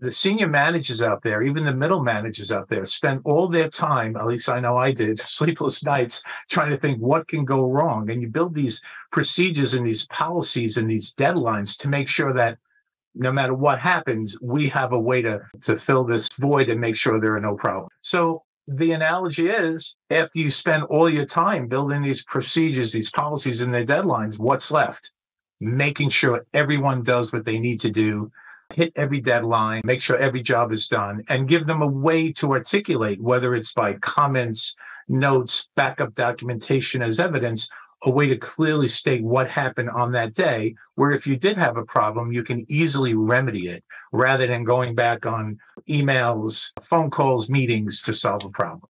the senior managers out there, even the middle managers out there, spend all their time, at least I know I did, sleepless nights trying to think what can go wrong. And you build these procedures and these policies and these deadlines to make sure that no matter what happens, we have a way to, to fill this void and make sure there are no problems. So the analogy is after you spend all your time building these procedures, these policies, and the deadlines, what's left? Making sure everyone does what they need to do, hit every deadline, make sure every job is done, and give them a way to articulate, whether it's by comments, notes, backup documentation as evidence, a way to clearly state what happened on that day, where if you did have a problem, you can easily remedy it rather than going back on emails, phone calls, meetings to solve a problem.